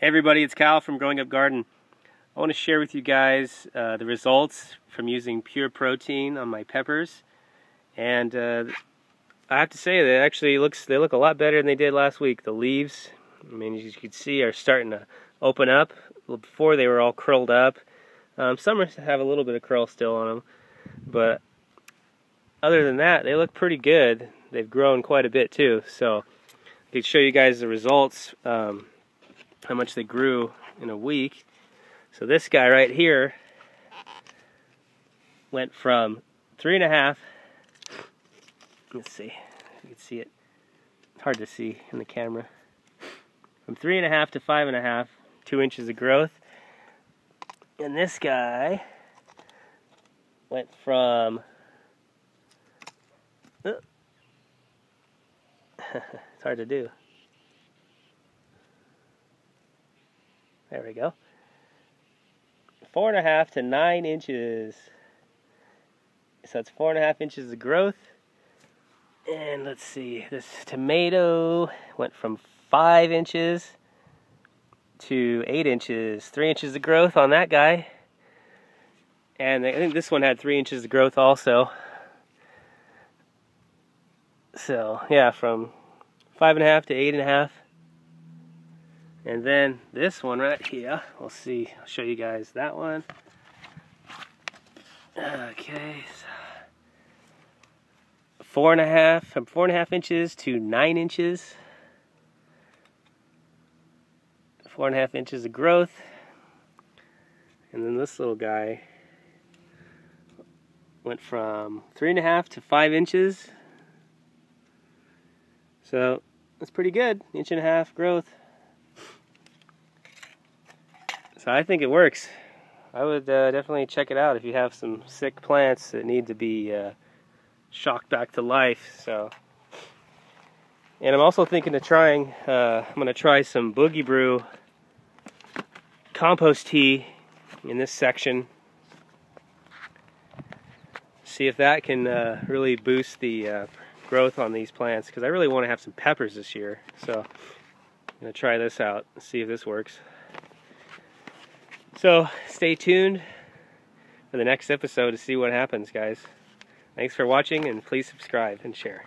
Hey everybody, it's Kyle from Growing Up Garden. I want to share with you guys uh, the results from using pure protein on my peppers. And uh, I have to say that actually looks they look a lot better than they did last week. The leaves, I mean, as you can see, are starting to open up. Before they were all curled up. Um, some have a little bit of curl still on them, but other than that, they look pretty good. They've grown quite a bit too. So I could show you guys the results. Um, how much they grew in a week. So this guy right here went from three and a half. Let's see, you can see it. It's hard to see in the camera. From three and a half to five and a half, two inches of growth. And this guy went from. It's hard to do. There we go. Four and a half to nine inches. So it's four and a half inches of growth. And let's see, this tomato went from five inches to eight inches. Three inches of growth on that guy. And I think this one had three inches of growth also. So, yeah, from five and a half to eight and a half. And then this one right here, we'll see, I'll show you guys that one. Okay, so four and a half, from four and a half inches to nine inches. Four and a half inches of growth. And then this little guy went from three and a half to five inches. So that's pretty good, inch and a half growth. So I think it works. I would uh, definitely check it out if you have some sick plants that need to be uh, shocked back to life. So, and I'm also thinking of trying. Uh, I'm going to try some Boogie Brew compost tea in this section. See if that can uh, really boost the uh, growth on these plants because I really want to have some peppers this year. So I'm going to try this out see if this works. So stay tuned for the next episode to see what happens, guys. Thanks for watching, and please subscribe and share.